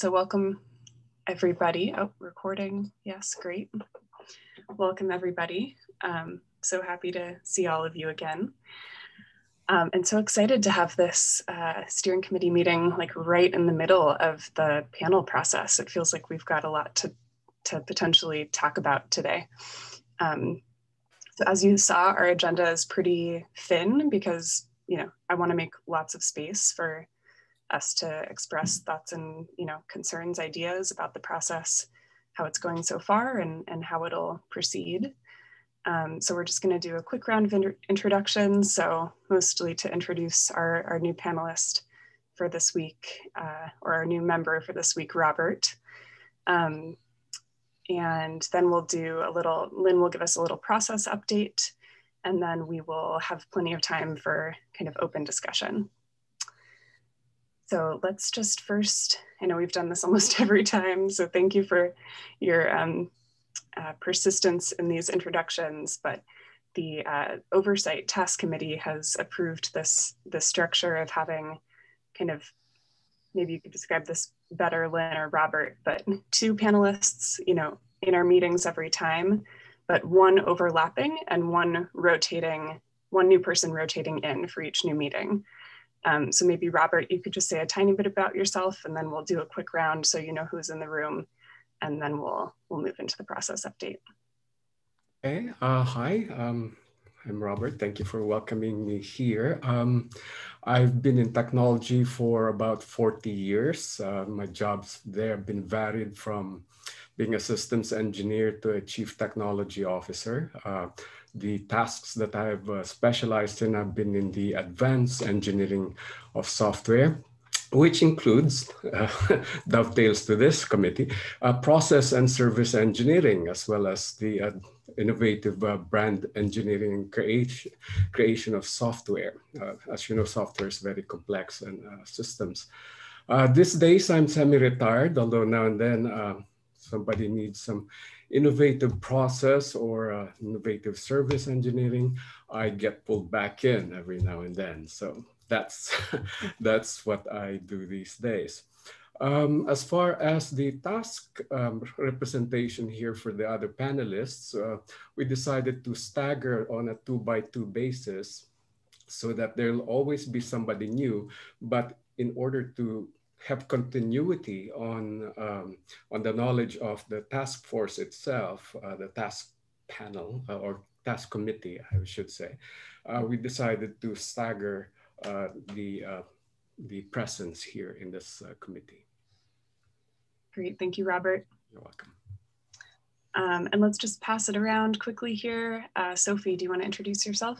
so welcome everybody. Oh, recording. Yes, great. Welcome everybody. Um, so happy to see all of you again. Um, and so excited to have this uh, steering committee meeting like right in the middle of the panel process. It feels like we've got a lot to, to potentially talk about today. Um, so as you saw, our agenda is pretty thin because, you know, I wanna make lots of space for us to express thoughts and, you know, concerns, ideas about the process, how it's going so far and, and how it'll proceed. Um, so we're just going to do a quick round of introductions. So mostly to introduce our, our new panelist for this week, uh, or our new member for this week, Robert. Um, and then we'll do a little, Lynn will give us a little process update, and then we will have plenty of time for kind of open discussion. So let's just first, I know we've done this almost every time, so thank you for your um, uh, persistence in these introductions, but the uh, Oversight Task Committee has approved this, this structure of having kind of, maybe you could describe this better, Lynn or Robert, but two panelists, you know, in our meetings every time, but one overlapping and one rotating, one new person rotating in for each new meeting. Um, so maybe Robert, you could just say a tiny bit about yourself and then we'll do a quick round so you know who's in the room and then we'll we'll move into the process update. Okay, uh, hi, um, I'm Robert. Thank you for welcoming me here. Um, I've been in technology for about 40 years. Uh, my jobs there have been varied from being a systems engineer to a chief technology officer. Uh, the tasks that I've uh, specialized in have been in the advanced engineering of software, which includes, uh, dovetails to this committee, uh, process and service engineering, as well as the uh, innovative uh, brand engineering creation, creation of software. Uh, as you know, software is very complex and uh, systems. these days, I'm semi-retired, although now and then somebody needs some innovative process or innovative service engineering, I get pulled back in every now and then. So that's that's what I do these days. Um, as far as the task um, representation here for the other panelists, uh, we decided to stagger on a two by two basis so that there'll always be somebody new, but in order to have continuity on, um, on the knowledge of the task force itself, uh, the task panel uh, or task committee, I should say, uh, we decided to stagger uh, the, uh, the presence here in this uh, committee. Great, thank you, Robert. You're welcome. Um, and let's just pass it around quickly here. Uh, Sophie, do you want to introduce yourself?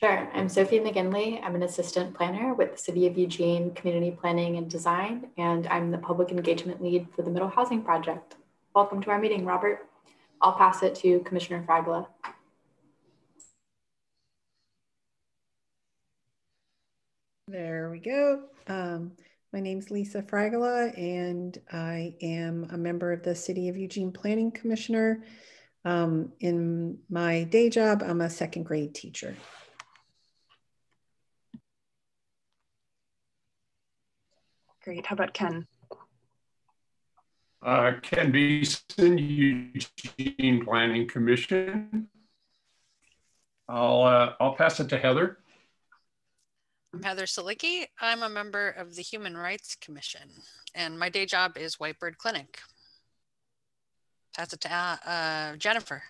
Sure, I'm Sophie McGinley. I'm an assistant planner with the City of Eugene Community Planning and Design, and I'm the public engagement lead for the Middle Housing Project. Welcome to our meeting, Robert. I'll pass it to Commissioner Fragala. There we go. Um, my name is Lisa Fragala, and I am a member of the City of Eugene Planning Commissioner. Um, in my day job, I'm a second grade teacher. Great. How about Ken? Uh, Ken Beeson, Eugene Planning Commission. I'll uh, I'll pass it to Heather. I'm Heather Salicki. I'm a member of the Human Rights Commission, and my day job is White Bird Clinic. Pass it to uh, uh, Jennifer.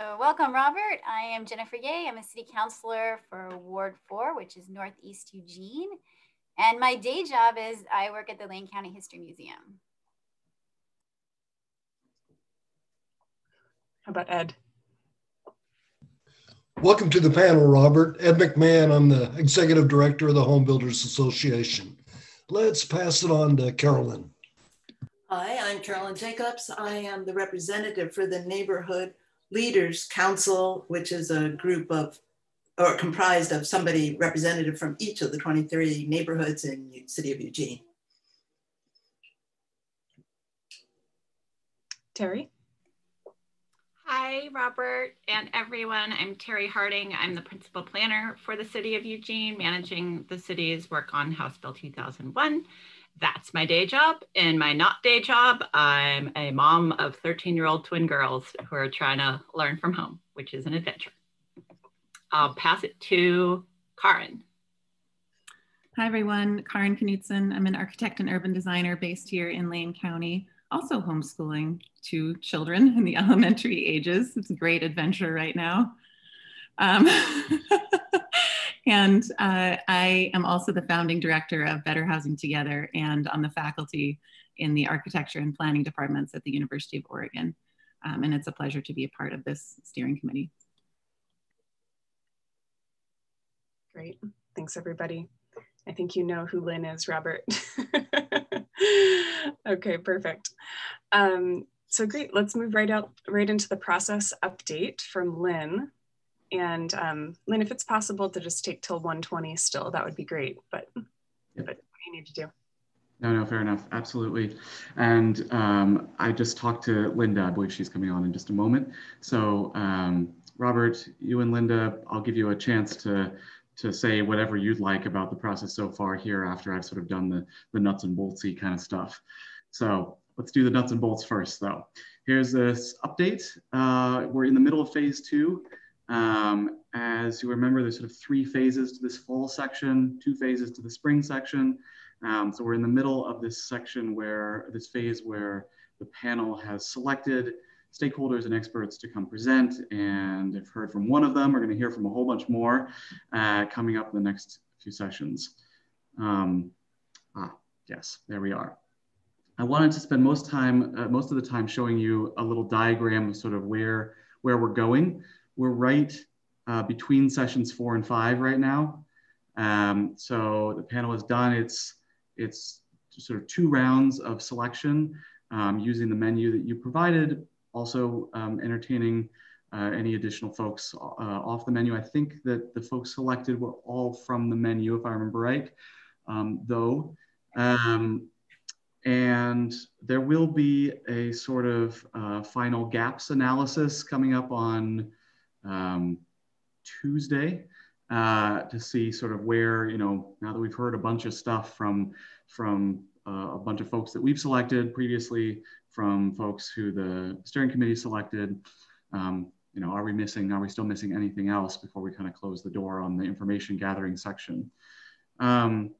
So welcome, Robert. I am Jennifer Yeh. I'm a city councilor for Ward 4, which is Northeast Eugene. And my day job is I work at the Lane County History Museum. How about Ed? Welcome to the panel, Robert. Ed McMahon, I'm the Executive Director of the Home Builders Association. Let's pass it on to Carolyn. Hi, I'm Carolyn Jacobs. I am the representative for the Neighborhood Leaders Council, which is a group of, or comprised of somebody representative from each of the 23 neighborhoods in City of Eugene. Terry? Hi, Robert and everyone. I'm Terry Harding. I'm the principal planner for the City of Eugene, managing the city's work on House Bill 2001. That's my day job. In my not day job, I'm a mom of 13 year old twin girls who are trying to learn from home, which is an adventure. I'll pass it to Kaarin. Hi, everyone. Kaarin Knudson. I'm an architect and urban designer based here in Lane County also homeschooling two children in the elementary ages. It's a great adventure right now. Um, and uh, I am also the founding director of Better Housing Together and on the faculty in the architecture and planning departments at the University of Oregon. Um, and it's a pleasure to be a part of this steering committee. Great. Thanks, everybody. I think you know who Lynn is, Robert. okay, perfect. Um, so great, let's move right out right into the process update from Lynn. And um, Lynn, if it's possible to just take till 120 still, that would be great, but, yep. but what do you need to do? No, no, fair enough. Absolutely. And um, I just talked to Linda. I believe she's coming on in just a moment. So um, Robert, you and Linda, I'll give you a chance to to say whatever you'd like about the process so far here after I've sort of done the, the nuts and boltsy kind of stuff. So let's do the nuts and bolts first though. Here's this update. Uh, we're in the middle of phase two. Um, as you remember, there's sort of three phases to this fall section, two phases to the spring section. Um, so we're in the middle of this section where, this phase where the panel has selected stakeholders and experts to come present. And I've heard from one of them. We're going to hear from a whole bunch more uh, coming up in the next few sessions. Um, ah, yes, there we are. I wanted to spend most time, uh, most of the time showing you a little diagram of sort of where, where we're going. We're right uh, between sessions four and five right now. Um, so the panel is done its, its sort of two rounds of selection um, using the menu that you provided, also um, entertaining uh, any additional folks uh, off the menu. I think that the folks selected were all from the menu, if I remember right, um, though. Um, and there will be a sort of uh, final gaps analysis coming up on um, Tuesday uh, to see sort of where, you know, now that we've heard a bunch of stuff from, from uh, a bunch of folks that we've selected previously, from folks who the steering committee selected. Um, you know, are we missing, are we still missing anything else before we kind of close the door on the information gathering section? Um,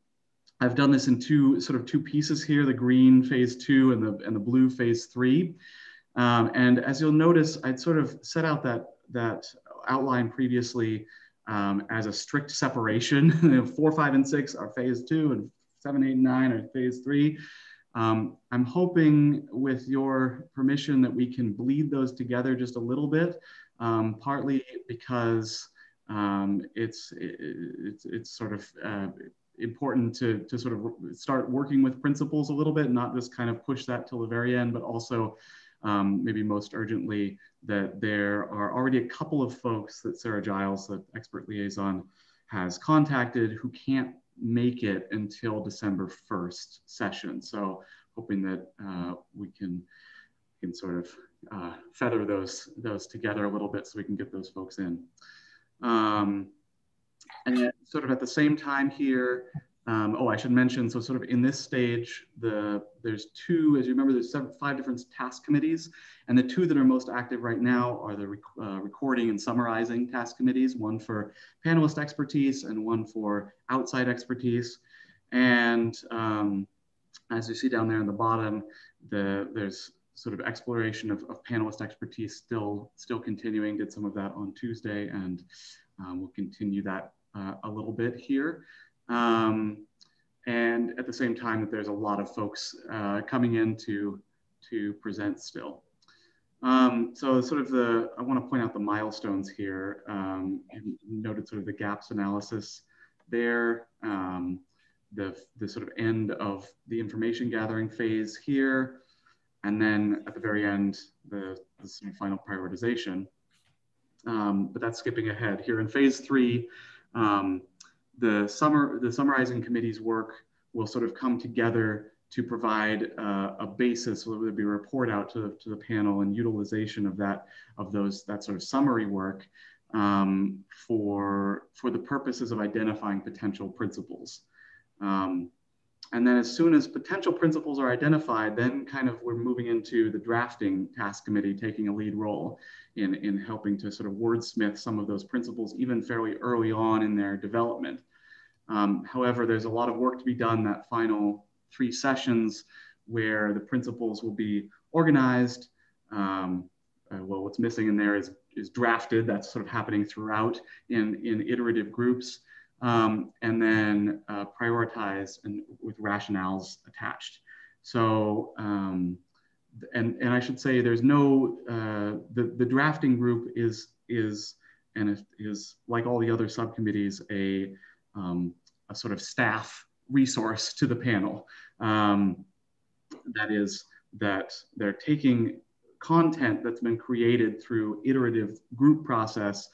I've done this in two sort of two pieces here, the green phase two and the, and the blue phase three. Um, and as you'll notice, I'd sort of set out that, that outlined previously um, as a strict separation. Four, five, and six are phase two, and seven, eight, and nine are phase three. Um, I'm hoping with your permission that we can bleed those together just a little bit, um, partly because um, it's, it's, it's sort of uh, important to, to sort of start working with principles a little bit, not just kind of push that till the very end, but also um, maybe most urgently that there are already a couple of folks that Sarah Giles, the expert liaison, has contacted who can't make it until December 1st session. So hoping that uh, we can, can sort of uh, feather those, those together a little bit so we can get those folks in. Um, and sort of at the same time here, um, oh, I should mention, so sort of in this stage, the there's two, as you remember, there's seven, five different task committees, and the two that are most active right now are the rec uh, recording and summarizing task committees, one for panelist expertise and one for outside expertise. And um, as you see down there in the bottom, the, there's sort of exploration of, of panelist expertise still, still continuing, did some of that on Tuesday, and um, we'll continue that uh, a little bit here. Um, and at the same time that there's a lot of folks uh, coming in to, to present still. Um, so sort of the, I want to point out the milestones here. Um, noted sort of the gaps analysis there, um, the, the sort of end of the information gathering phase here, and then at the very end, the, the final prioritization. Um, but that's skipping ahead. Here in phase three, um, the, summer, the summarizing committee's work will sort of come together to provide uh, a basis, whether it be a report out to, to the panel and utilization of that, of those, that sort of summary work um, for, for the purposes of identifying potential principles. Um, and then as soon as potential principles are identified, then kind of we're moving into the drafting task committee taking a lead role in, in helping to sort of wordsmith some of those principles even fairly early on in their development. Um, however, there's a lot of work to be done that final three sessions where the principles will be organized. Um, uh, well, what's missing in there is, is drafted. That's sort of happening throughout in, in iterative groups. Um, and then uh, and with rationales attached. So, um, and, and I should say there's no, uh, the, the drafting group is, is, and is like all the other subcommittees, a, um, a sort of staff resource to the panel. Um, that is that they're taking content that's been created through iterative group process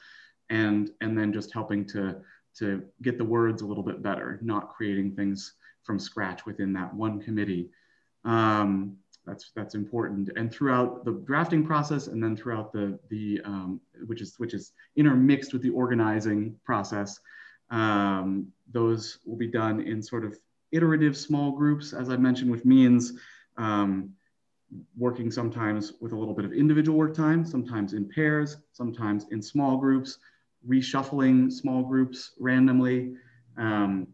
and, and then just helping to, to get the words a little bit better, not creating things from scratch within that one committee. Um, that's that's important. And throughout the drafting process, and then throughout the the um, which is which is intermixed with the organizing process, um, those will be done in sort of iterative small groups, as I mentioned which means, um, working sometimes with a little bit of individual work time, sometimes in pairs, sometimes in small groups, reshuffling small groups randomly, um,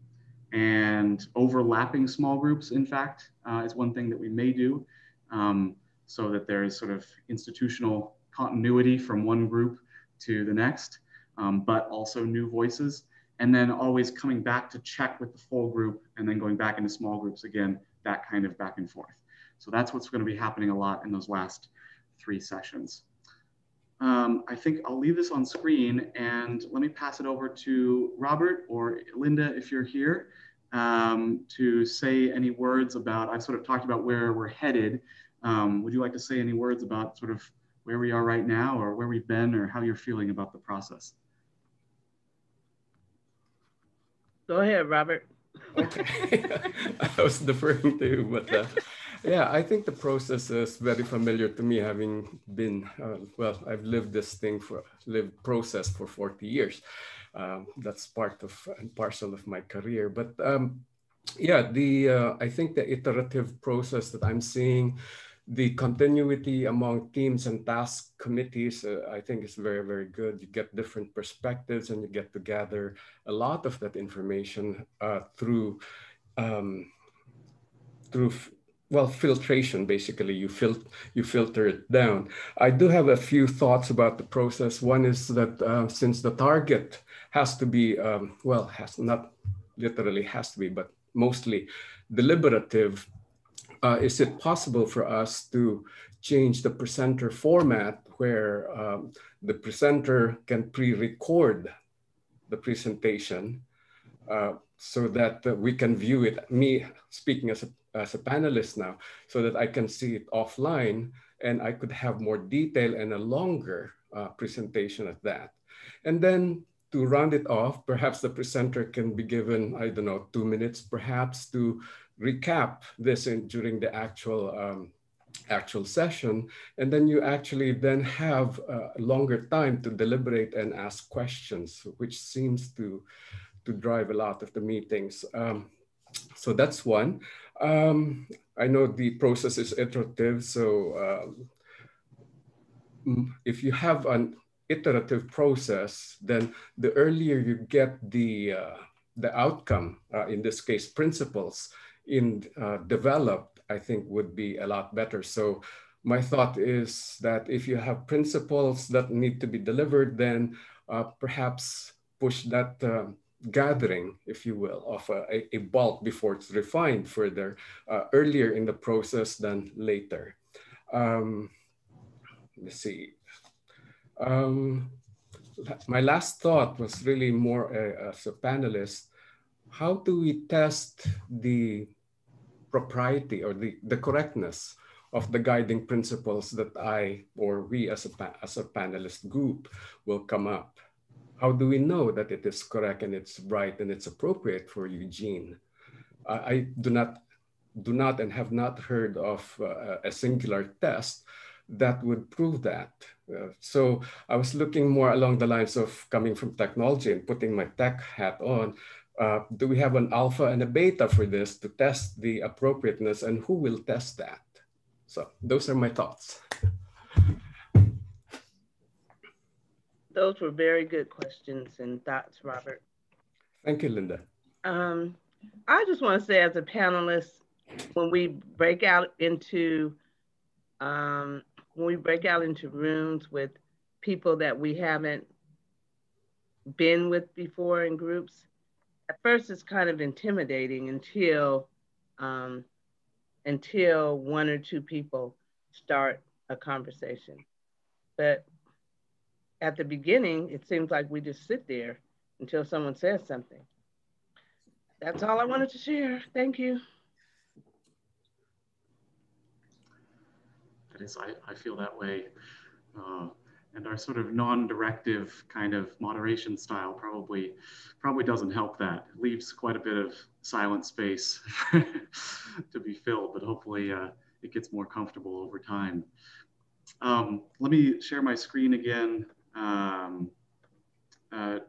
and overlapping small groups, in fact, uh, is one thing that we may do um, so that there is sort of institutional continuity from one group to the next, um, but also new voices and then always coming back to check with the full group and then going back into small groups again, that kind of back and forth. So that's what's going to be happening a lot in those last three sessions. Um, I think I'll leave this on screen and let me pass it over to Robert or Linda if you're here um, to say any words about, I've sort of talked about where we're headed. Um, would you like to say any words about sort of where we are right now or where we've been or how you're feeling about the process? Go ahead, Robert. Okay. I was deferring to you, but uh, yeah, I think the process is very familiar to me, having been, uh, well, I've lived this thing for, lived process for 40 years. Um, that's part of and parcel of my career. But um, yeah, the uh, I think the iterative process that I'm seeing the continuity among teams and task committees, uh, I think is very, very good. You get different perspectives and you get to gather a lot of that information uh, through, um, through well, filtration, basically, you, fil you filter it down. I do have a few thoughts about the process. One is that uh, since the target has to be, um, well, has not literally has to be, but mostly deliberative, uh, is it possible for us to change the presenter format where um, the presenter can pre-record the presentation uh, so that uh, we can view it, me speaking as a, as a panelist now, so that I can see it offline and I could have more detail and a longer uh, presentation at that. And then to round it off, perhaps the presenter can be given, I don't know, two minutes perhaps to recap this in, during the actual um, actual session and then you actually then have a longer time to deliberate and ask questions which seems to to drive a lot of the meetings. Um, so that's one. Um, i know the process is iterative so um, if you have an iterative process then the earlier you get the uh, the outcome uh, in this case principles in uh, developed, I think would be a lot better. So my thought is that if you have principles that need to be delivered, then uh, perhaps push that uh, gathering, if you will, of a, a, bulk before it's refined further uh, earlier in the process than later. Um, let's see. Um, my last thought was really more as a panelist how do we test the propriety or the, the correctness of the guiding principles that I or we as a, as a panelist group will come up? How do we know that it is correct and it's right and it's appropriate for Eugene? I do not do not and have not heard of uh, a singular test that would prove that. Uh, so I was looking more along the lines of coming from technology and putting my tech hat on. Uh, do we have an alpha and a beta for this to test the appropriateness and who will test that? So those are my thoughts. Those were very good questions and thoughts, Robert. Thank you, Linda. Um, I just want to say as a panelist, when we break out into um, when we break out into rooms with people that we haven't been with before in groups, at first it's kind of intimidating until um, until one or two people start a conversation. But at the beginning, it seems like we just sit there until someone says something. That's all I wanted to share. Thank you. That is, I, I feel that way. Uh, and our sort of non-directive kind of moderation style probably probably doesn't help that. It leaves quite a bit of silent space to be filled, but hopefully uh, it gets more comfortable over time. Um, let me share my screen again. Um, uh,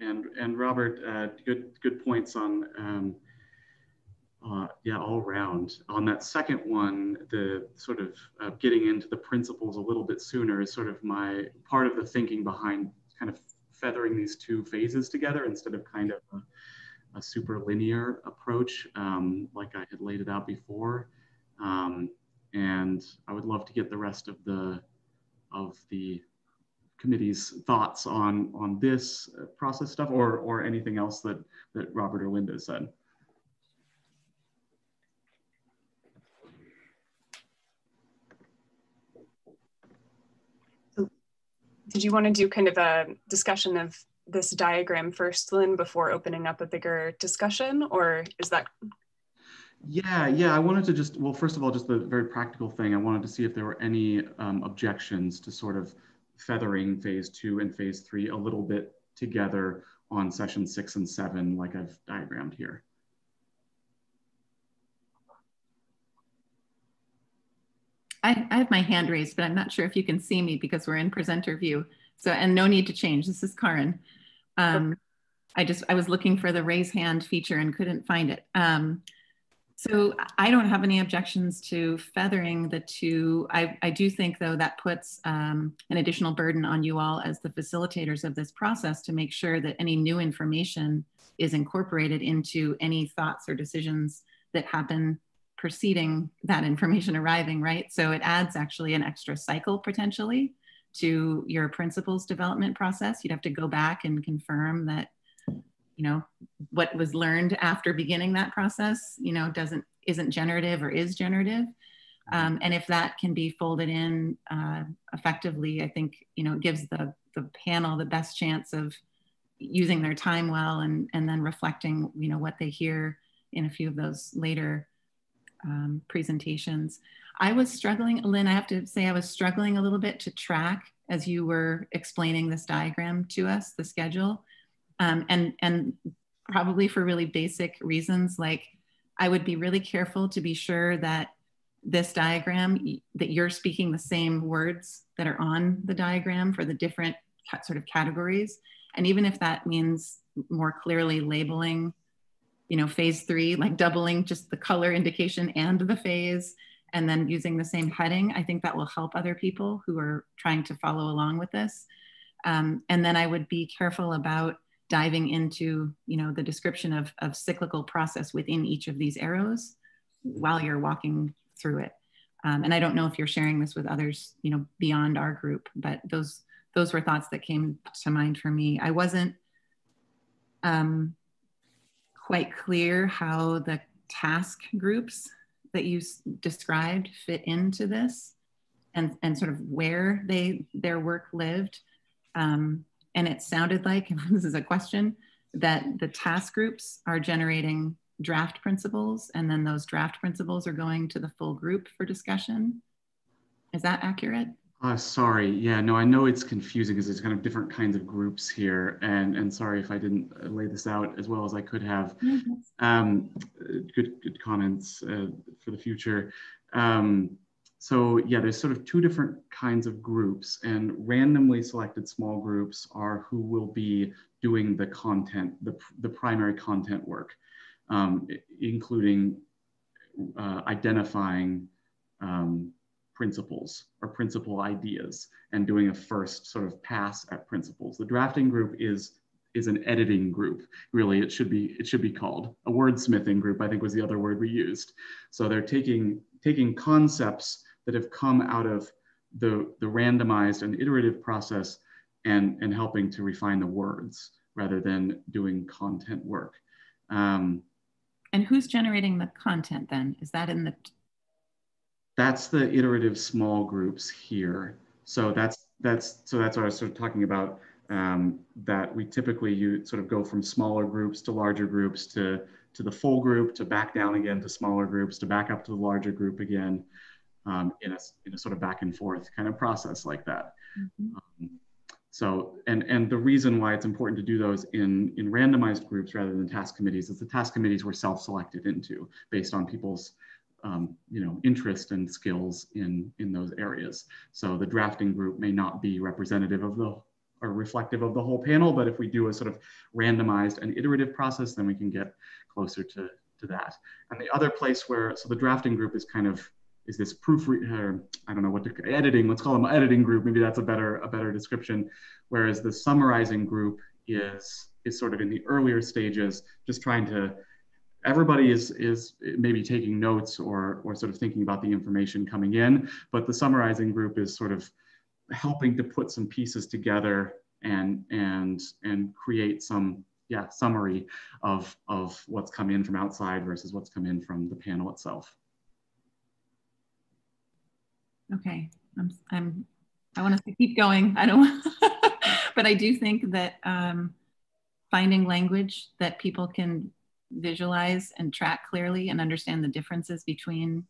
and and Robert, uh, good good points on um, uh, yeah all around. On that second one, the sort of uh, getting into the principles a little bit sooner is sort of my part of the thinking behind kind of feathering these two phases together instead of kind of a, a super linear approach um, like I had laid it out before. Um, and I would love to get the rest of the of the committee's thoughts on on this uh, process stuff or or anything else that that Robert or Linda said. Did you want to do kind of a discussion of this diagram first, Lynn, before opening up a bigger discussion, or is that yeah, yeah. I wanted to just, well, first of all, just the very practical thing. I wanted to see if there were any um, objections to sort of feathering phase two and phase three a little bit together on session six and seven, like I've diagrammed here. I, I have my hand raised, but I'm not sure if you can see me because we're in presenter view. So, and no need to change. This is Kaarin. Um, I just, I was looking for the raise hand feature and couldn't find it. Um, so I don't have any objections to feathering the two. I, I do think though that puts um, an additional burden on you all as the facilitators of this process to make sure that any new information is incorporated into any thoughts or decisions that happen preceding that information arriving, right? So it adds actually an extra cycle potentially to your principles development process. You'd have to go back and confirm that you know what was learned after beginning that process you know doesn't isn't generative or is generative um, and if that can be folded in uh, effectively i think you know it gives the the panel the best chance of using their time well and and then reflecting you know what they hear in a few of those later um, presentations. I was struggling lynn i have to say i was struggling a little bit to track as you were explaining this diagram to us the schedule. Um, and and probably for really basic reasons like i would be really careful to be sure that this diagram that you're speaking the same words that are on the diagram for the different sort of categories. And even if that means more clearly labeling you know phase three like doubling just the color indication and the phase and then using the same heading i think that will help other people who are trying to follow along with this. Um, and then i would be careful about diving into you know the description of, of cyclical process within each of these arrows while you're walking through it. Um, and i don't know if you're sharing this with others you know beyond our group but those those were thoughts that came to mind for me. I wasn't um, quite clear how the task groups that you described fit into this and, and sort of where they their work lived um, and it sounded like, this is a question, that the task groups are generating draft principles and then those draft principles are going to the full group for discussion. Is that accurate? Uh, sorry, yeah, no, I know it's confusing because there's kind of different kinds of groups here, and and sorry if I didn't lay this out as well as I could have. Um, good, good comments uh, for the future. Um, so yeah, there's sort of two different kinds of groups and randomly selected small groups are who will be doing the content, the, the primary content work, um, including uh, identifying um, principles or principle ideas and doing a first sort of pass at principles. The drafting group is is an editing group. Really, it should be it should be called a wordsmithing group. I think was the other word we used. So they're taking taking concepts that have come out of the the randomized and iterative process and and helping to refine the words rather than doing content work. Um, and who's generating the content then? Is that in the that's the iterative small groups here. So that's that's so that's what I was sort of talking about. Um, that we typically you sort of go from smaller groups to larger groups to to the full group to back down again to smaller groups to back up to the larger group again um, in a in a sort of back and forth kind of process like that. Mm-hmm. Um, so and and the reason why it's important to do those in in randomized groups rather than task committees is the task committees were self-selected into based on people's um, you know, interest and skills in, in those areas. So the drafting group may not be representative of the or reflective of the whole panel, but if we do a sort of randomized and iterative process, then we can get closer to, to that. And the other place where, so the drafting group is kind of, is this proofread, uh, I don't know what to, editing, let's call them editing group, maybe that's a better, a better description. Whereas the summarizing group is, is sort of in the earlier stages, just trying to everybody is is maybe taking notes or or sort of thinking about the information coming in but the summarizing group is sort of helping to put some pieces together and and and create some yeah summary of of what's come in from outside versus what's come in from the panel itself. Okay. I'm i'm i want to keep going. I don't but i do think that um finding language that people can visualize and track clearly and understand the differences between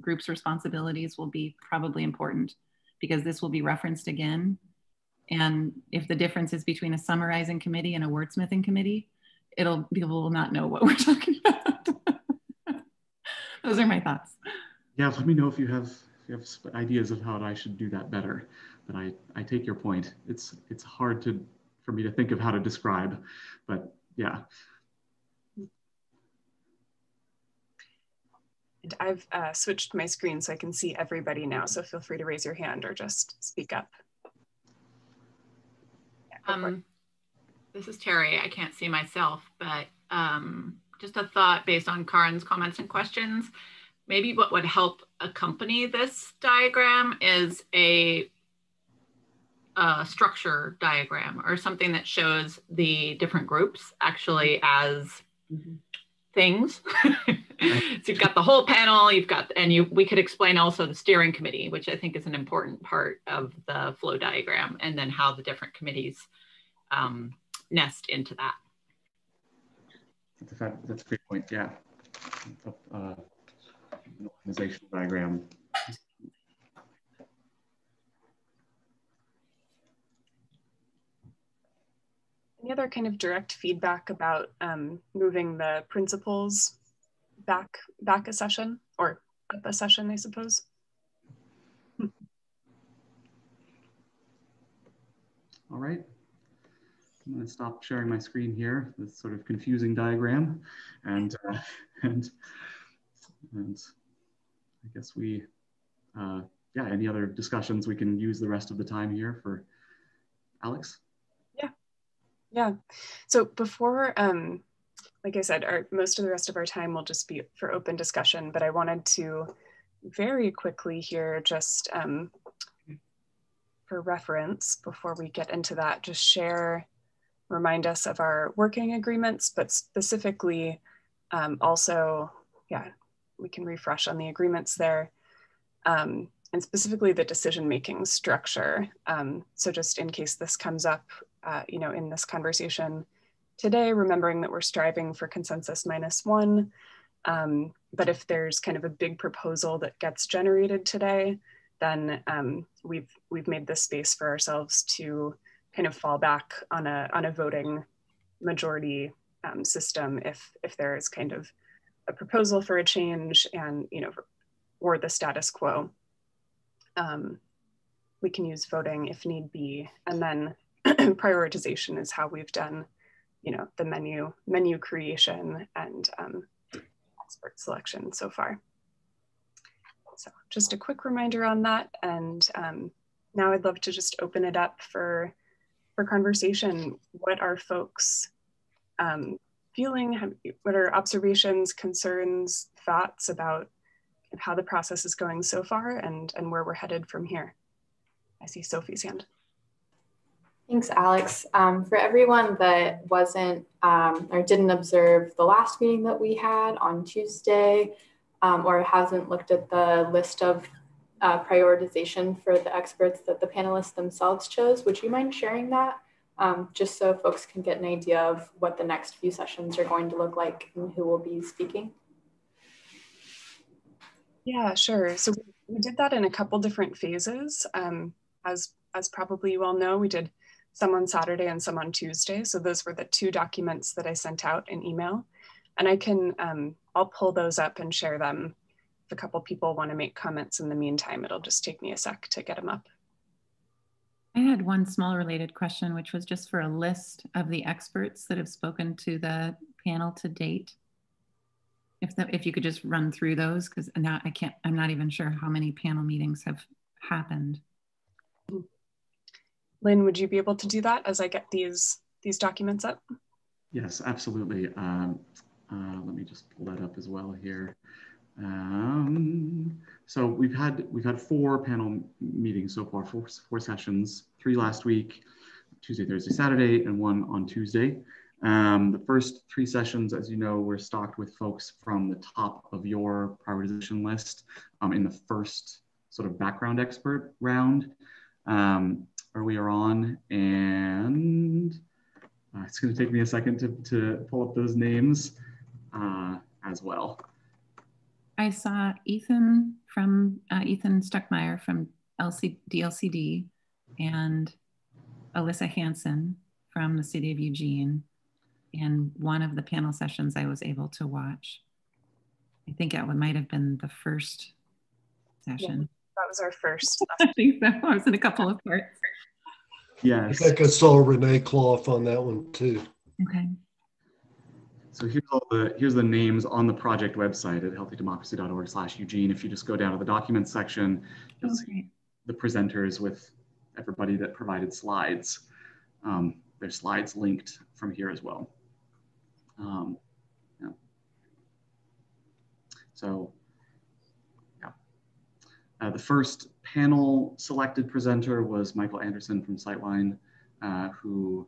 groups' responsibilities will be probably important because this will be referenced again. And if the difference is between a summarizing committee and a wordsmithing committee, it'll people will not know what we're talking about. Those are my thoughts. Yeah, let me know if you have if you have ideas of how I should do that better. But I, I take your point. It's it's hard to for me to think of how to describe, but yeah. And I've uh, switched my screen so I can see everybody now. So feel free to raise your hand or just speak up. Yeah, um, this is Terry. I can't see myself, but um, just a thought based on Kaarin's comments and questions. Maybe what would help accompany this diagram is a, a structure diagram or something that shows the different groups actually as mm -hmm things. so you've got the whole panel, you've got, and you we could explain also the steering committee, which I think is an important part of the flow diagram, and then how the different committees um, nest into that. That's a, fact, that's a great point, yeah. Uh, organization diagram Any other kind of direct feedback about um, moving the principles back back a session or up a session, I suppose? All right. I'm going to stop sharing my screen here. This sort of confusing diagram, and uh, and and I guess we, uh, yeah. Any other discussions we can use the rest of the time here for Alex? Yeah. Yeah. So before, um, like I said, our, most of the rest of our time will just be for open discussion, but I wanted to very quickly here, just um, for reference, before we get into that, just share, remind us of our working agreements, but specifically um, also, yeah, we can refresh on the agreements there. Um, and specifically the decision-making structure. Um, so just in case this comes up uh, you know, in this conversation today, remembering that we're striving for consensus minus one. Um, but if there's kind of a big proposal that gets generated today, then um, we've we've made this space for ourselves to kind of fall back on a on a voting majority um, system if if there is kind of a proposal for a change and, you know, or the status quo. Um, we can use voting if need be. And then prioritization is how we've done, you know, the menu, menu creation and um, expert selection so far. So just a quick reminder on that. And um, now I'd love to just open it up for, for conversation. What are folks um, feeling? Have, what are observations, concerns, thoughts about how the process is going so far and, and where we're headed from here? I see Sophie's hand. Thanks, Alex. Um, for everyone that wasn't um, or didn't observe the last meeting that we had on Tuesday um, or hasn't looked at the list of uh, prioritization for the experts that the panelists themselves chose, would you mind sharing that? Um, just so folks can get an idea of what the next few sessions are going to look like and who will be speaking. Yeah, sure. So we did that in a couple different phases. Um, as, as probably you all know, we did some on Saturday and some on Tuesday. So those were the two documents that I sent out in email. And I can, um, I'll pull those up and share them. If a couple people want to make comments in the meantime, it'll just take me a sec to get them up. I had one small related question, which was just for a list of the experts that have spoken to the panel to date. If, the, if you could just run through those, because now I can't, I'm not even sure how many panel meetings have happened. Lynn, would you be able to do that as I get these, these documents up? Yes, absolutely. Um, uh, let me just pull that up as well here. Um, so we've had we've had four panel meetings so far, four, four sessions, three last week, Tuesday, Thursday, Saturday, and one on Tuesday. Um, the first three sessions, as you know, were stocked with folks from the top of your prioritization list um, in the first sort of background expert round. Um, we are on, and uh, it's going to take me a second to, to pull up those names uh, as well. I saw Ethan from uh, Ethan Stuckmayer from LC, DLCD and Alissa Hansen from the city of Eugene. in one of the panel sessions I was able to watch. I think it might have been the first session. Yeah, that was our first. I think so. I was in a couple of parts. Yes. I think I saw Renee Clough on that one too. Okay. So here's all the here's the names on the project website at healthydemocracy.org slash Eugene. If you just go down to the documents section, you'll okay. see the presenters with everybody that provided slides. Um, there's slides linked from here as well. Um, yeah. So uh, the first panel selected presenter was Michael Andersen from Sightline, uh, who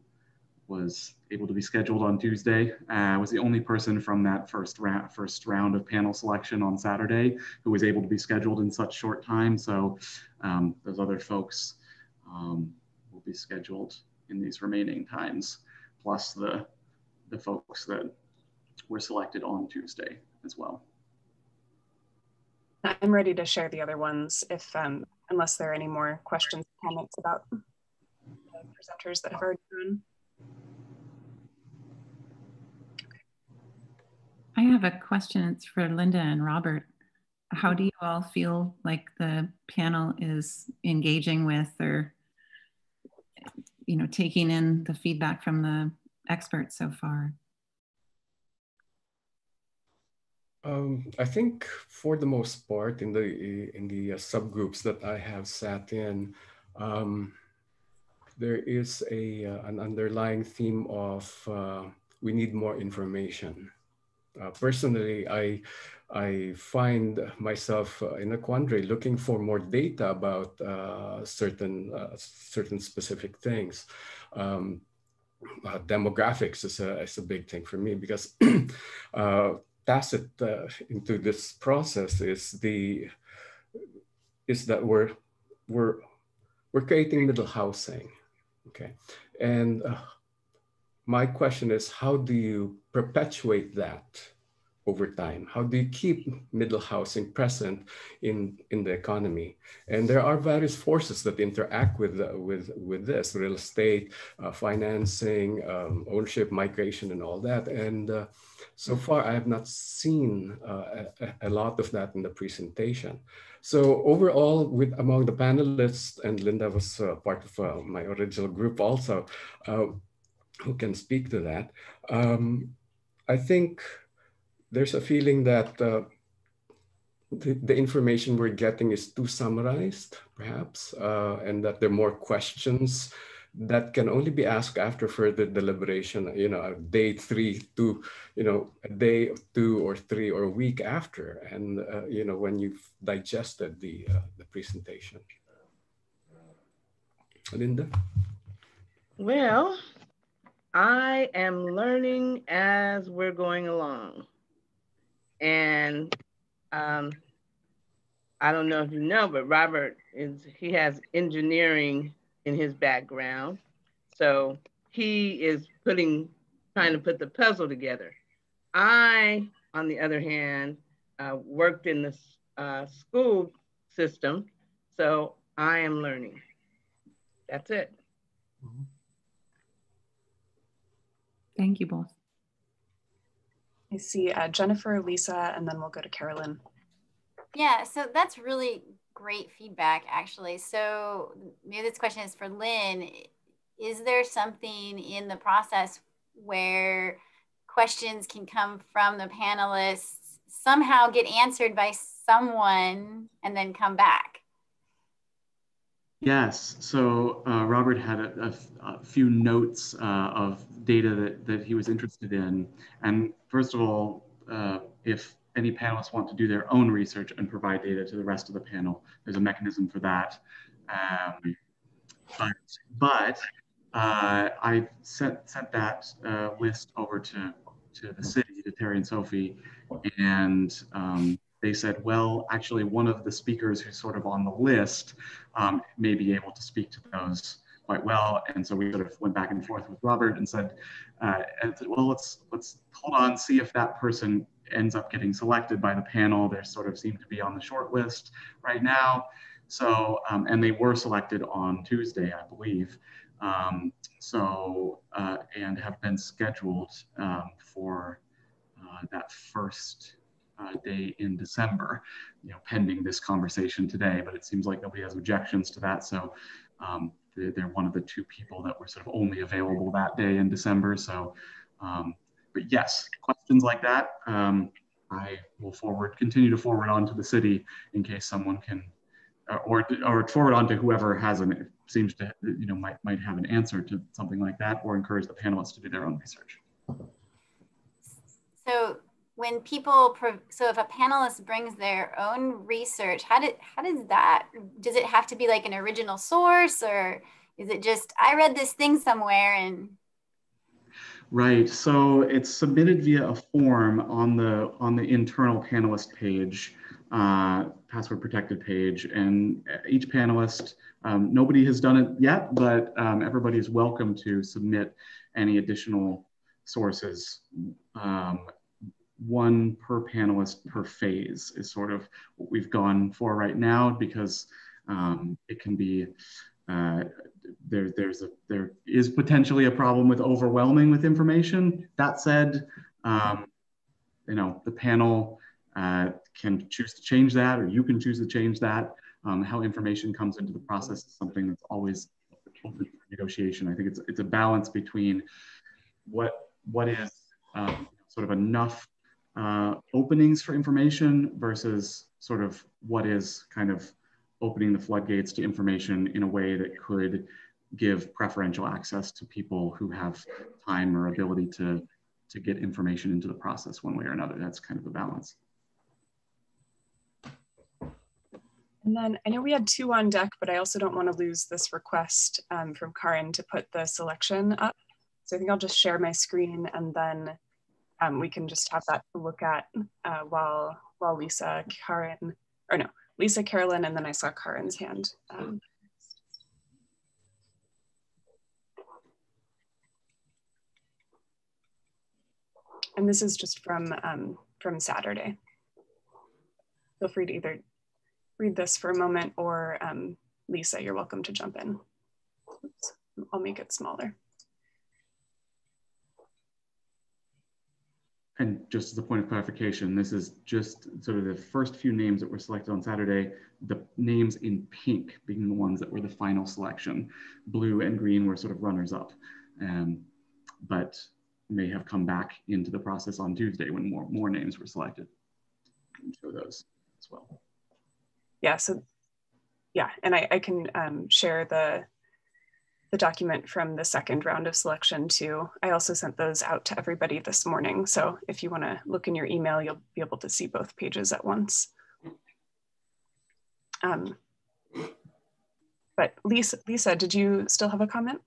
was able to be scheduled on Tuesday. Uh, was the only person from that first, ra first round of panel selection on Saturday who was able to be scheduled in such short time. So um, those other folks um, will be scheduled in these remaining times, plus the, the folks that were selected on Tuesday as well. I'm ready to share the other ones if, um, unless there are any more questions, comments about the presenters that have already done. I have a question. It's for Linda and Robert. How do you all feel like the panel is engaging with or, you know, taking in the feedback from the experts so far? Um, I think for the most part, in the in the uh, subgroups that I have sat in, um, there is a uh, an underlying theme of uh, we need more information. Uh, personally, I I find myself uh, in a quandary looking for more data about uh, certain certain specific things. Um, demographics is a, is a big thing for me because tacit uh, into this process is the is that we're we're we're creating middle housing, okay, and uh, my question is how do you perpetuate that over time? How do you keep middle housing present in, in the economy? And there are various forces that interact with, uh, with, with this, real estate, uh, financing, um, ownership, migration, and all that. And uh, so far, I have not seen uh, a, a, lot of that in the presentation. So overall, with among the panelists, and Linda was uh, part of uh, my original group also, who can speak to that. Um, I think there's a feeling that uh, the, the, information we're getting is too summarized, perhaps, uh, and that there are more questions that can only be asked after further deliberation, you know, day three to, you know, a day two or three or a week after, and, uh, you know, when you've digested the, uh, the presentation. Linda? Well, I am learning as we're going along. And um, I don't know if you know, but Robert is he has engineering in his background. So he is putting trying to put the puzzle together. I, on the other hand, uh, worked in the uh, school system, so I am learning. That's it. Thank you both. I see uh, Jennifer, Lisa, and then we'll go to Carolyn. Yeah, so that's really great feedback, actually. So maybe this question is for Lynn. Is there something in the process where questions can come from the panelists, somehow get answered by someone, and then come back? Yes. So uh, Robert had a, few notes uh, of data that, that he was interested in. And first of all, uh, if any panelists want to do their own research and provide data to the rest of the panel, there's a mechanism for that. Um, but but uh, I sent, sent that uh, list over to, to the city, to Terry and Sophie, and um, they said, well, actually, one of the speakers who's sort of on the list um, may be able to speak to those quite well. And so we sort of went back and forth with Robert and said, uh, and said well, let's let's hold on, see if that person ends up getting selected by the panel. They sort of seem to be on the short list right now. So, um, and they were selected on Tuesday, I believe. Um, so, uh, and have been scheduled um, for uh, that first uh, day in December, you know, pending this conversation today, but it seems like nobody has objections to that. So um, they're one of the two people that were sort of only available that day in December. So, um, but yes, questions like that, um, I will forward, continue to forward on to the city in case someone can, uh, or, or forward on to whoever has an, seems to, you know, might, might have an answer to something like that, or encourage the panelists to do their own research. So when people so if a panelist brings their own research how did how does that does it have to be like an original source or is it just i read this thing somewhere and right so it's submitted via a form on the on the internal panelist page uh, password protected page. And each panelist um, nobody has done it yet but um, everybody is welcome to submit any additional sources um, one per panelist per phase is sort of what we've gone for right now because um, it can be uh, there, there's a, there is potentially a problem with overwhelming with information. That said, um, you know, the panel uh, can choose to change that or you can choose to change that. Um, how information comes into the process is something that's always open for negotiation. I think it's, it's a balance between what, what is um, sort of enough uh, openings for information versus sort of what is kind of opening the floodgates to information in a way that could give preferential access to people who have time or ability to, to get information into the process one way or another. That's kind of a balance. And then I know we had two on deck, but I also don't want to lose this request um, from Kaarin to put the selection up. So I think I'll just share my screen and then um, we can just have that to look at uh, while while Lisa, Kaarin, or no, Lisa, Carolyn, and then I saw Kaarin's hand. Um, and this is just from um, from Saturday. Feel free to either read this for a moment or um, Lisa, you're welcome to jump in. Oops, I'll make it smaller. And just as a point of clarification, this is just sort of the first few names that were selected on Saturday, the names in pink being the ones that were the final selection. Blue and green were sort of runners up, um, but may have come back into the process on Tuesday when more, more names were selected. show those as well. Yeah, so yeah, and I, I can um, share the the document from the second round of selection too. I also sent those out to everybody this morning. So if you wanna look in your email, you'll be able to see both pages at once. Um, but Lisa, Lisa, did you still have a comment?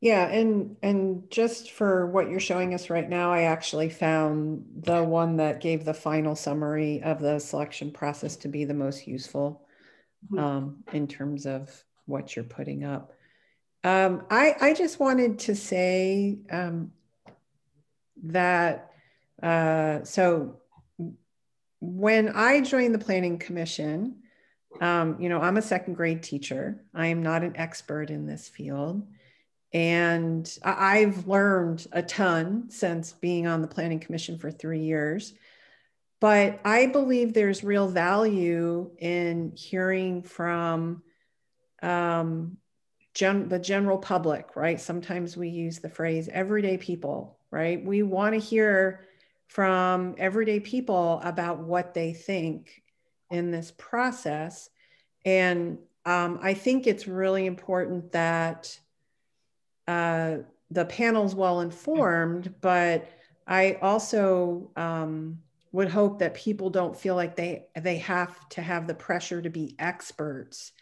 Yeah, and and just for what you're showing us right now, I actually found the one that gave the final summary of the selection process to be the most useful mm -hmm. um, in terms of what you're putting up. Um, I, I just wanted to say um, that, uh, so when I joined the Planning Commission, um, you know, I'm a second grade teacher. I am not an expert in this field. And I've learned a ton since being on the Planning Commission for three years. But I believe there's real value in hearing from um, gen- the general public, right? Sometimes we use the phrase everyday people, right? We want to hear from everyday people about what they think in this process. And um, I think it's really important that uh, the panel's well informed, but I also um, would hope that people don't feel like they they have to have the pressure to be experts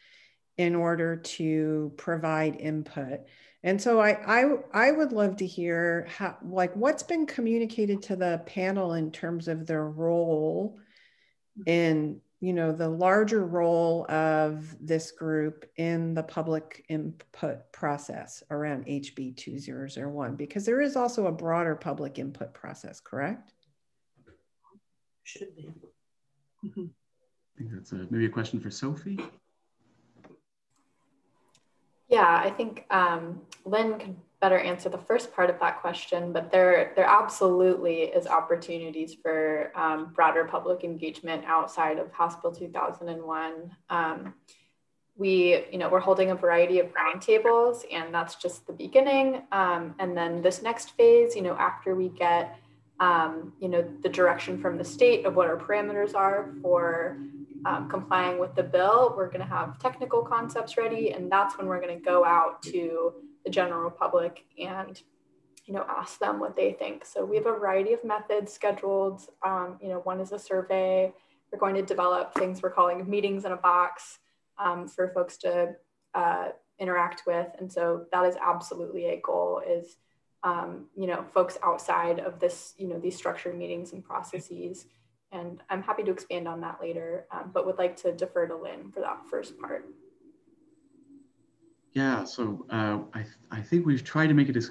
in order to provide input. And so I, I, I would love to hear how, like what's been communicated to the panel in terms of their role in, you know, the larger role of this group in the public input process around HB 2001, because there is also a broader public input process, correct? Should be. Mm -hmm. I think that's a, maybe a question for Sophie. Yeah, I think um, Lynn could better answer the first part of that question, but there, there absolutely is opportunities for um, broader public engagement outside of Bill 2001. Um, we, you know, we're holding a variety of roundtables, and that's just the beginning. Um, and then this next phase, you know, after we get, um, you know, the direction from the state of what our parameters are for um, complying with the bill, we're going to have technical concepts ready, and that's when we're going to go out to the general public and you know ask them what they think. So we have a variety of methods scheduled. Um, you know, one is a survey. We're going to develop things we're calling meetings in a box um, for folks to uh, interact with, and so that is absolutely a goal. Is um, you know folks outside of this you know these structured meetings and processes and I'm happy to expand on that later, um, but would like to defer to Lynn for that first part. Yeah, so uh, I, th I think we've tried to make it as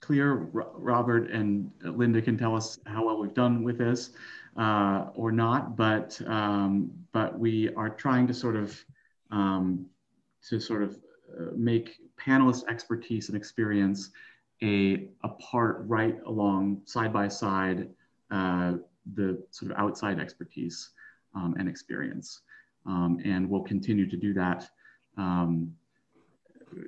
clear. Robert and Linda can tell us how well we've done with this uh, or not, but um, but we are trying to sort of um, to sort of uh, make panelist expertise and experience a, a part right along side by side uh, the sort of outside expertise um, and experience. Um, and we'll continue to do that um,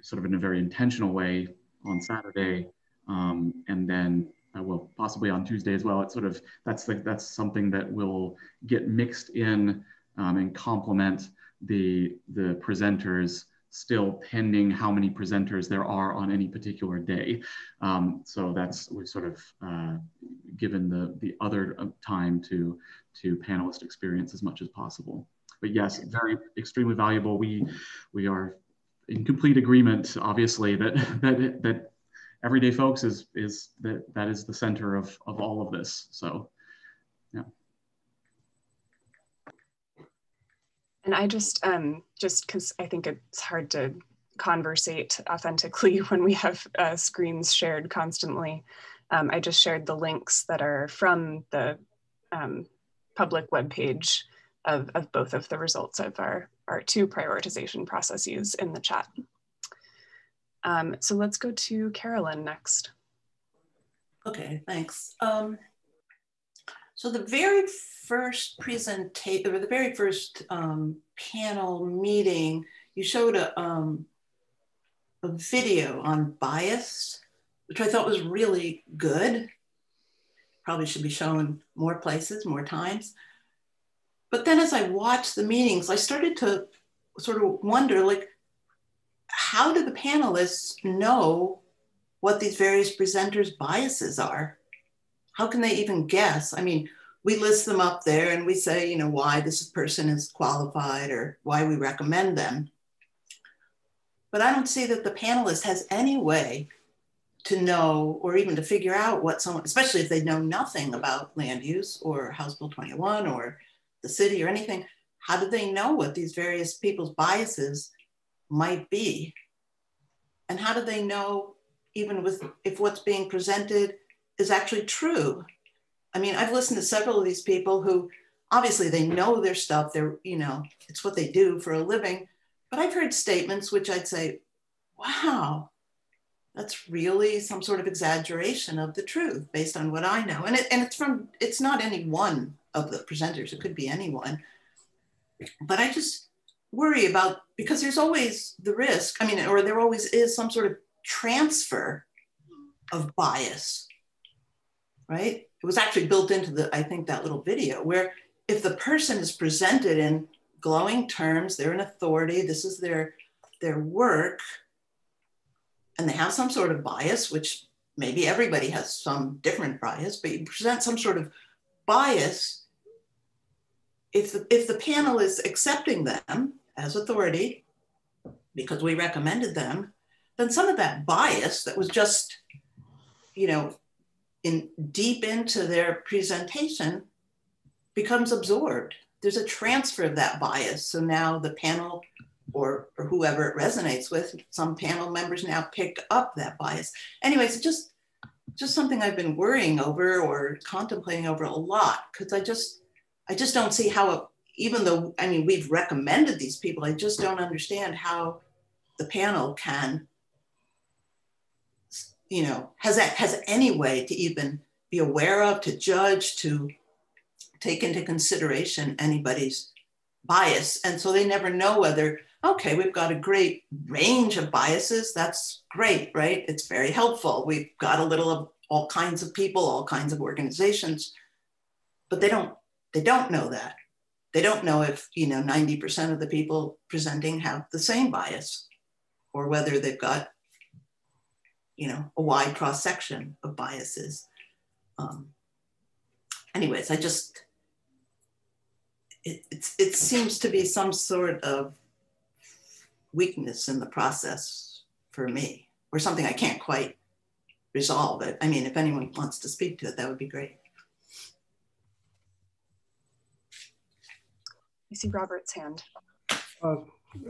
sort of in a very intentional way on Saturday. Um, and then uh, well, possibly on Tuesday as well. It's sort of, that's, the, that's something that will get mixed in um, and complement the, the presenters still pending how many presenters there are on any particular day. Um, so that's we've sort of uh, given the the other uh, time to to panelist experience as much as possible. But yes, very extremely valuable. We we are in complete agreement, obviously, that that that everyday folks is is that that is the center of of all of this. So yeah. And I just, um, just because I think it's hard to conversate authentically when we have uh, screens shared constantly. Um, I just shared the links that are from the um, public webpage of, of both of the results of our, our two prioritization processes in the chat. Um, so let's go to Carolyn next. Okay, thanks. Um, so the very first presentation, or the very first um, panel meeting, you showed a, um, a video on bias, which I thought was really good. Probably should be shown more places, more times. But then as I watched the meetings, I started to sort of wonder, like, how do the panelists know what these various presenters' biases are? How can they even guess? I mean, we list them up there and we say, you know, why this person is qualified or why we recommend them. But I don't see that the panelist has any way to know or even to figure out what someone, especially if they know nothing about land use or House Bill 21 or the city or anything, how do they know what these various people's biases might be? And how do they know even with if what's being presented is actually true? I mean, I've listened to several of these people who obviously they know their stuff. They're, you know, it's what they do for a living. But I've heard statements which I'd say, wow, that's really some sort of exaggeration of the truth based on what I know. And, it, and it's from, it's not any one of the presenters, it could be anyone. But I just worry about, because there's always the risk, I mean, or there always is some sort of transfer of bias, right? It was actually built into the, I think, that little video where if the person is presented in glowing terms, they're an authority, this is their, their work, and they have some sort of bias, which maybe everybody has some different bias, but you present some sort of bias. If the, if the panel is accepting them as authority, because we recommended them, then some of that bias that was just, you know, in deep into their presentation becomes absorbed. There's a transfer of that bias. So now the panel or, or whoever it resonates with. Some panel members now pick up that bias. Anyways, just just something I've been worrying over or contemplating over a lot because I just I just don't see how it, even though I mean we've recommended these people, I just don't understand how the panel can you know has that has any way to even be aware of to judge to take into consideration anybody's bias and so they never know whether okay, we've got a great range of biases. That's great, right? It's very helpful. We've got a little of all kinds of people, all kinds of organizations, but they don't, they don't know that. They don't know if, you know, 90% of the people presenting have the same bias or whether they've got, you know, a wide cross section of biases. Um, anyways, I just, it, it seems to be some sort of weakness in the process for me, or something I can't quite resolve it. I mean, if anyone wants to speak to it, that would be great. I see Robert's hand. Uh,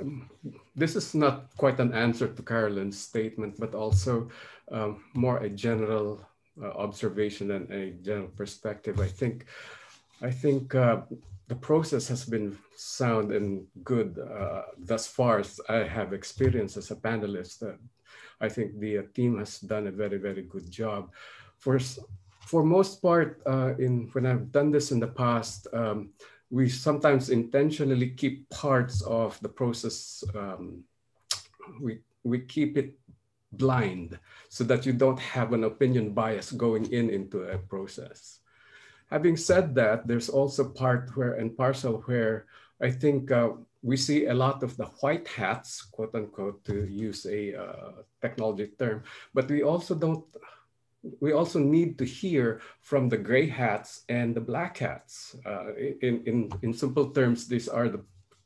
um, this is not quite an answer to Carolyn's statement, but also um, more a general uh, observation and a general perspective. I think, I think uh, the process has been sound and good uh, thus far as I have experienced as a panelist. Uh, I think the uh, team has done a very, very good job. For, for most part, uh, in when I've done this in the past, um, we sometimes intentionally keep parts of the process, um, we, we keep it blind so that you don't have an opinion bias going in into a process. Having said that, there's also part where and parcel where I think uh, we see a lot of the white hats, quote unquote, to use a uh, technology term, but we also don't, we also need to hear from the gray hats and the black hats. Uh, in, in, in simple terms, these are the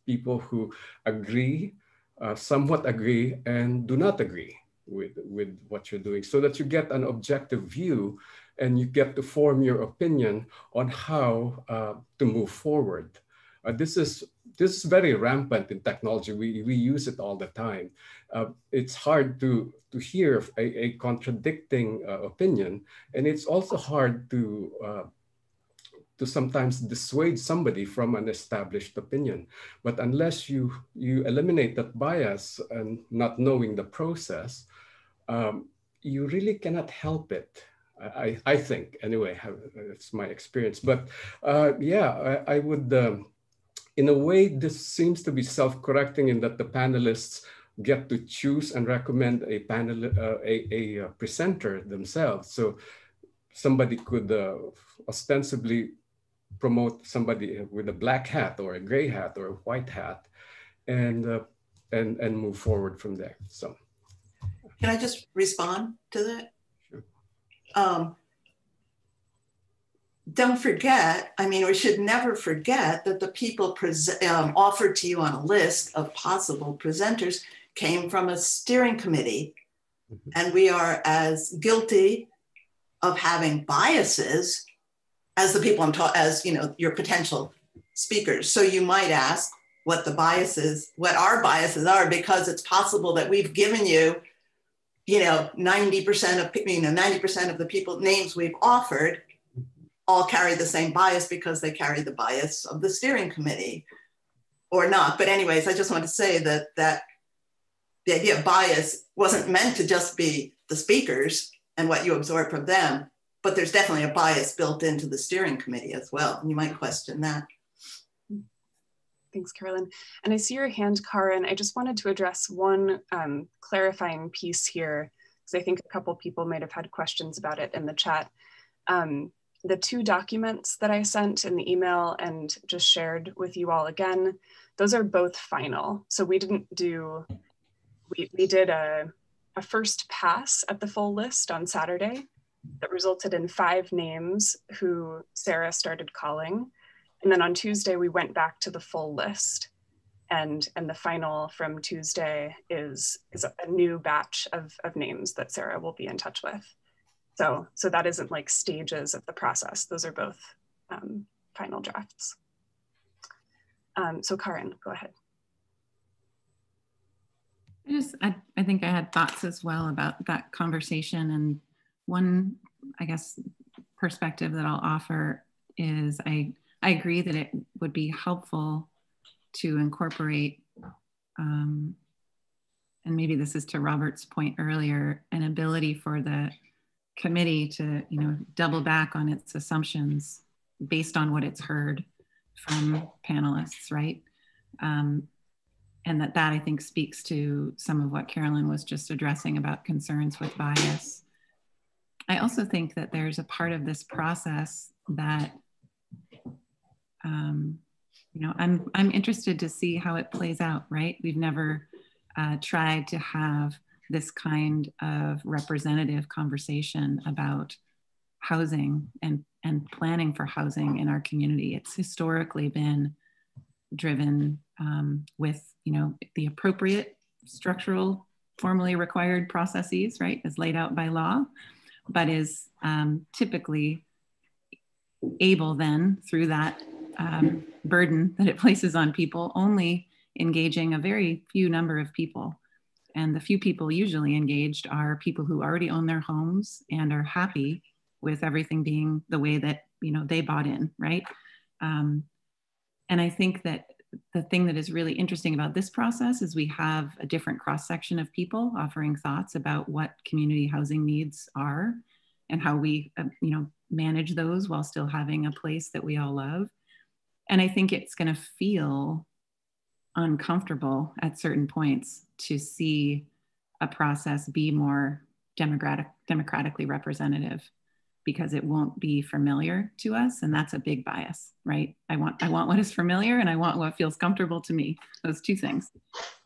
people who agree, uh, somewhat agree, and do not agree with, with what you're doing so that you get an objective view and you get to form your opinion on how uh, to move forward. Uh, this is this is very rampant in technology. We, we use it all the time. Uh, it's hard to, to hear a, a contradicting uh, opinion. And it's also hard to, uh, to sometimes dissuade somebody from an established opinion. But unless you, you eliminate that bias and not knowing the process, um, you really cannot help it. I, I think anyway, it's my experience. But uh, yeah, I, I would, um, in a way, this seems to be self-correcting in that the panelists get to choose and recommend a panel, uh, a, a, uh, presenter themselves. So somebody could uh, ostensibly promote somebody with a black hat or a gray hat or a white hat and, uh, and, and move forward from there. So. Can I just respond to that? Um, don't forget, I mean, we should never forget that the people um, offered to you on a list of possible presenters came from a steering committee. Mm-hmm. And we are as guilty of having biases as the people I'm talking, as you know, your potential speakers. So you might ask what the biases, what our biases are, because it's possible that we've given you you know, 90% of, you know, 90% of the people names we've offered all carry the same bias because they carry the bias of the steering committee or not. But anyways, I just want to say that that the idea of bias wasn't meant to just be the speakers and what you absorb from them, but there's definitely a bias built into the steering committee as well. You might question that. Thanks, Carolyn. And I see your hand, Kaarin. I just wanted to address one um, clarifying piece here, because I think a couple people might have had questions about it in the chat. Um, the two documents that I sent in the email and just shared with you all again, those are both final. So we didn't do, we, we did a, a first pass at the full list on Saturday that resulted in five names who Sarah started calling. And then on Tuesday, we went back to the full list. And, and the final from Tuesday is, is a new batch of, of names that Sarah will be in touch with. So, so that isn't like stages of the process. Those are both um, final drafts. Um, so Kaarin, go ahead. I just, I, I think I had thoughts as well about that conversation. And one, I guess, perspective that I'll offer is I, I agree that it would be helpful to incorporate, um, and maybe this is to Robert's point earlier, an ability for the committee to, you know, double back on its assumptions based on what it's heard from panelists, right? Um, and that that I think speaks to some of what Carolyn was just addressing about concerns with bias. I also think that there's a part of this process that um, you know, I'm I'm interested to see how it plays out. Right? We've never uh, tried to have this kind of representative conversation about housing and and planning for housing in our community. It's historically been driven um, with you know the appropriate structural formally required processes, right, as laid out by law, but is um, typically able then through that um, burden that it places on people, only engaging a very few number of people. And the few people usually engaged are people who already own their homes and are happy with everything being the way that you know they bought in, right? Um, and I think that the thing that is really interesting about this process is we have a different cross section of people offering thoughts about what community housing needs are and how we, uh, you know, manage those while still having a place that we all love. And I think it's going to feel uncomfortable at certain points to see a process be more democratic, democratically representative because it won't be familiar to us. And that's a big bias right? I want i want what is familiar and i want what feels comfortable to me those two things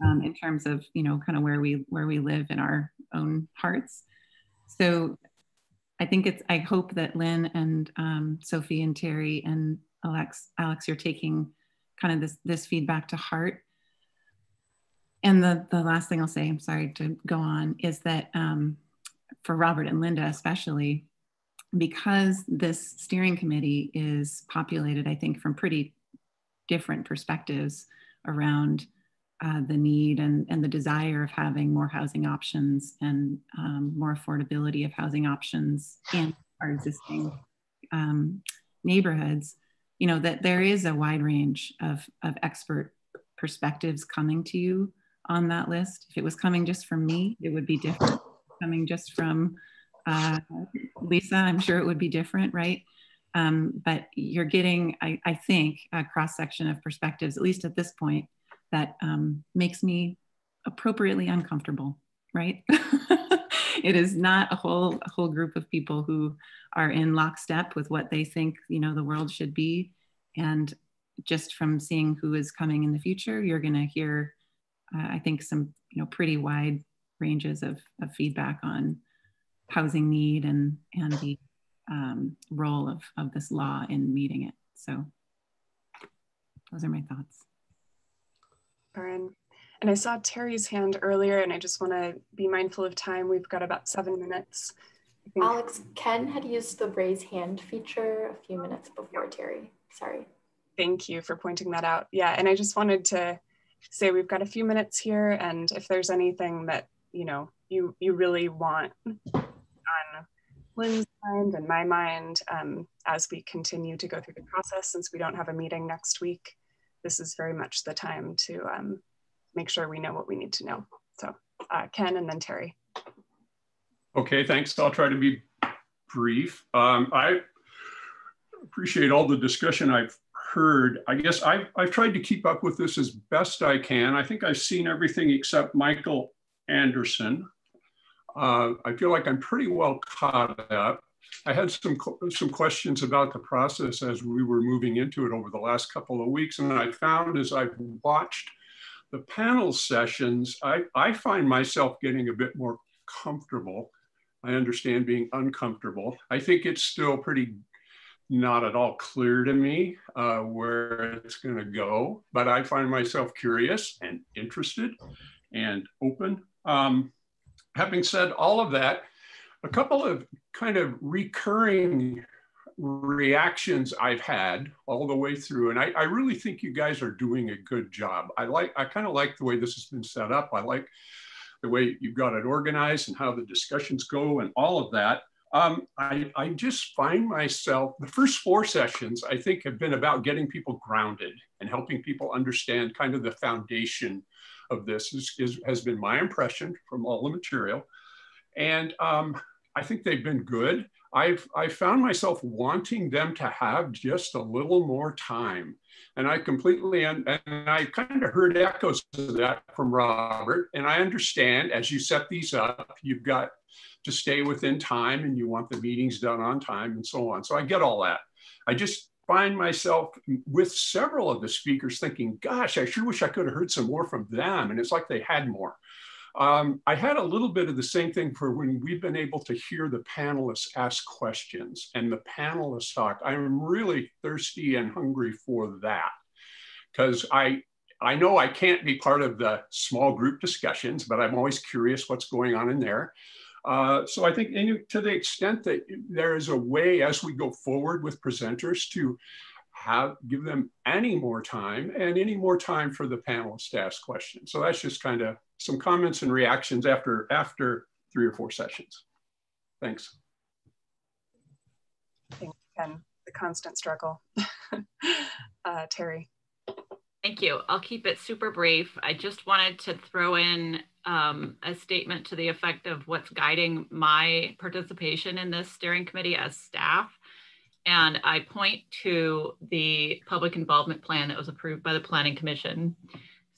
um, in terms of you know kind of where we where we live in our own hearts. So i think it's i hope that lynn and um, sophie and terry and Alex, Alex, you're taking kind of this, this feedback to heart. And the, the last thing I'll say, I'm sorry to go on, is that um, for Robert and Linda especially, because this steering committee is populated, I think, from pretty different perspectives around uh, the need and, and the desire of having more housing options and um, more affordability of housing options in our existing um, neighborhoods, you know, that there is a wide range of, of expert perspectives coming to you on that list. If it was coming just from me, it would be different. Coming just from uh, Lisa, I'm sure it would be different, right? Um, but you're getting, I, I, think, a cross section of perspectives, at least at this point, that um, makes me appropriately uncomfortable, right? it is not a whole a whole group of people who are in lockstep with what they think you know the world should be, and just from seeing who is coming in the future, you're going to hear, uh, I think, some you know pretty wide ranges of, of feedback on housing need and and the um, role of, of this law in meeting it. So those are my thoughts. Baron. And I saw Terry's hand earlier, and I just want to be mindful of time. We've got about seven minutes. Alex, Ken had used the raise hand feature a few minutes before Terry. Sorry. Thank you for pointing that out. Yeah, and I just wanted to say we've got a few minutes here, and if there's anything that you know you you really want on Lynn's mind and my mind um, as we continue to go through the process, since we don't have a meeting next week, this is very much the time to um, make sure we know what we need to know. So uh, Ken and then Terry. Okay, thanks. I'll try to be brief. Um, I appreciate all the discussion I've heard. I guess I've, I've tried to keep up with this as best I can. I think I've seen everything except Michael Andersen. Uh, I feel like I'm pretty well caught up. I had some, some questions about the process as we were moving into it over the last couple of weeks. And I found as I've watched the panel sessions, I, I find myself getting a bit more comfortable. I understand being uncomfortable. I think it's still pretty not at all clear to me uh, where it's going to go, but I find myself curious and interested and open. Um, having said all of that, a couple of kind of recurring reactions I've had all the way through. And I, I, really think you guys are doing a good job. I like, I kind of like the way this has been set up. I like the way you've got it organized and how the discussions go and all of that. Um, I, I just find myself, the first four sessions, I think, have been about getting people grounded and helping people understand kind of the foundation of this, is, is has been my impression from all the material. And um, I think they've been good. I've, I found myself wanting them to have just a little more time. And I completely, and, and I kind of heard echoes of that from Robert. And I understand as you set these up, you've got to stay within time and you want the meetings done on time and so on. So I get all that. I just find myself with several of the speakers thinking, gosh, I sure wish I could have heard some more from them. And it's like they had more. Um, I had a little bit of the same thing for when we've been able to hear the panelists ask questions and the panelists talk. I'm really thirsty and hungry for that because I, I know I can't be part of the small group discussions, but I'm always curious what's going on in there. Uh, so I think to the extent that there is a way as we go forward with presenters to have give them any more time and any more time for the panelists to ask questions. So that's just kind of some comments and reactions after, after three or four sessions. Thanks. Thanks, Ken. The constant struggle. uh, Terry. Thank you. I'll keep it super brief. I just wanted to throw in um, a statement to the effect of what's guiding my participation in this steering committee as staff. And I point to the public involvement plan that was approved by the Planning Commission.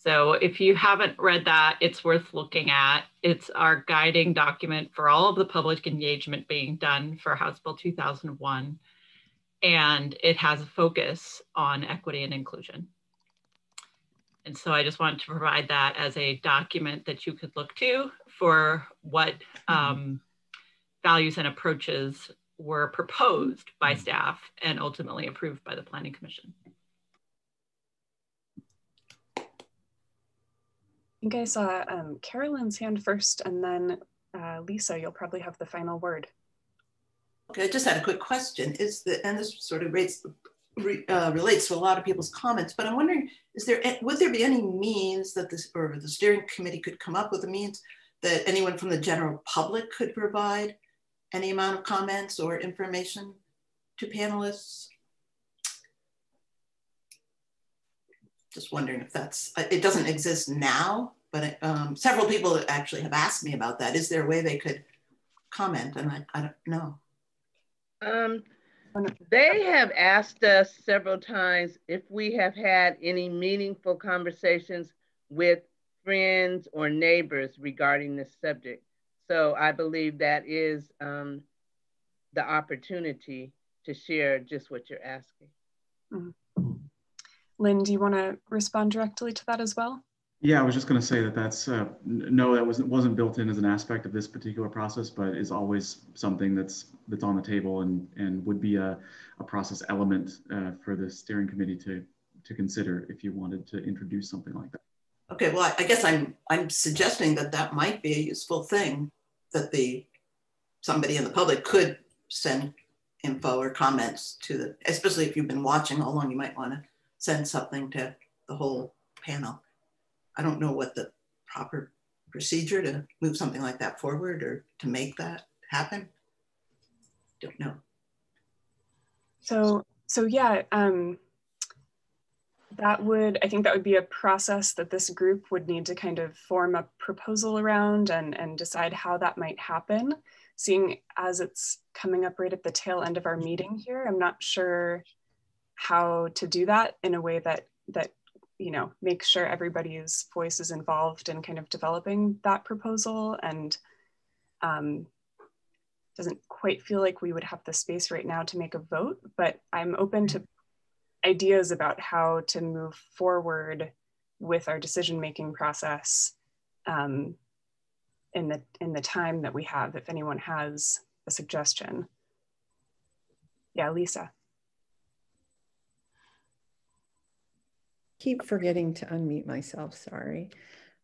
So if you haven't read that, it's worth looking at. It's our guiding document for all of the public engagement being done for House Bill 2001. And it has a focus on equity and inclusion. And so I just wanted to provide that as a document that you could look to for what um, values and approaches were proposed by staff and ultimately approved by the Planning Commission. Think I saw um, Carolyn's hand first, and then uh, Lisa, you'll probably have the final word. Okay, I just had a quick question. Is the and this sort of rates re, uh, relates to a lot of people's comments, but I'm wondering, is there, would there be any means that this, or the steering committee could come up with a means that anyone from the general public could provide any amount of comments or information to panelists? Just wondering if that's, it doesn't exist now, but um, several people actually have asked me about that. Is there a way they could comment? And I, I don't know. Um, they have asked us several times if we have had any meaningful conversations with friends or neighbors regarding this subject. So I believe that is um, the opportunity to share just what you're asking. Mm -hmm. Lynn, do you want to respond directly to that as well? Yeah, I was just going to say that that's uh, no, that wasn't wasn't built in as an aspect of this particular process, but is always something that's that's on the table and and would be a, a process element uh, for the steering committee to to consider if you wanted to introduce something like that. Okay, well, I guess I'm I'm suggesting that that might be a useful thing that the somebody in the public could send info or comments to the, especially if you've been watching how long, you might want to send something to the whole panel. I don't know what the proper procedure to move something like that forward or to make that happen. Don't know. So, so yeah, um, that would, I think that would be a process that this group would need to kind of form a proposal around and, and decide how that might happen. Seeing as it's coming up right at the tail end of our meeting here, I'm not sure how to do that in a way that that you know, makes sure everybody's voice is involved in kind of developing that proposal and um, doesn't quite feel like we would have the space right now to make a vote, but I'm open to ideas about how to move forward with our decision-making process um, in the in the time that we have, if anyone has a suggestion. Yeah, Lisa. Keep forgetting to unmute myself, sorry.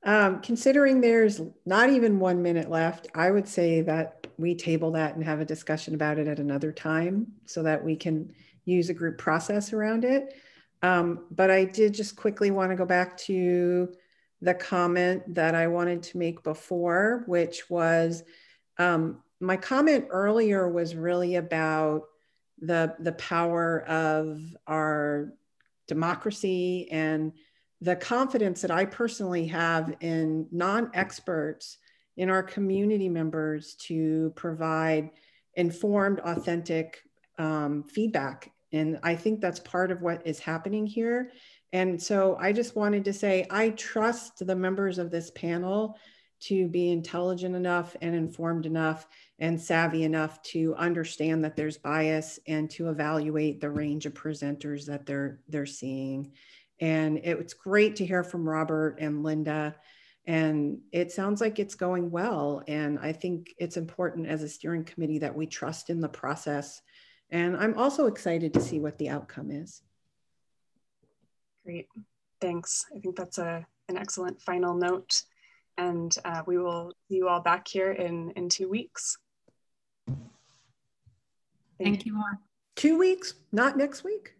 Um, considering there's not even one minute left, I would say that we table that and have a discussion about it at another time so that we can use a group process around it. Um, but I did just quickly want to go back to the comment that I wanted to make before, which was um, my comment earlier was really about the, the power of our democracy and the confidence that I personally have in non experts, in our community members to provide informed, authentic um, feedback. And I think that's part of what is happening here. And so I just wanted to say I trust the members of this panel to be intelligent enough and informed enough and savvy enough to understand that there's bias and to evaluate the range of presenters that they're they're seeing. And it, it's great to hear from Robert and Linda. And it sounds like it's going well. And I think it's important as a steering committee that we trust in the process. And I'm also excited to see what the outcome is. Great. Thanks. I think that's a, an excellent final note and uh, we will see you all back here in, in two weeks. Thank, Thank you. you. Two weeks, not next week?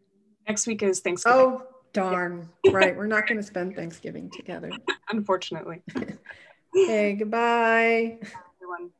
Next week is Thanksgiving. Oh, darn. right. We're not going to spend Thanksgiving together. Unfortunately. okay, goodbye. Everyone.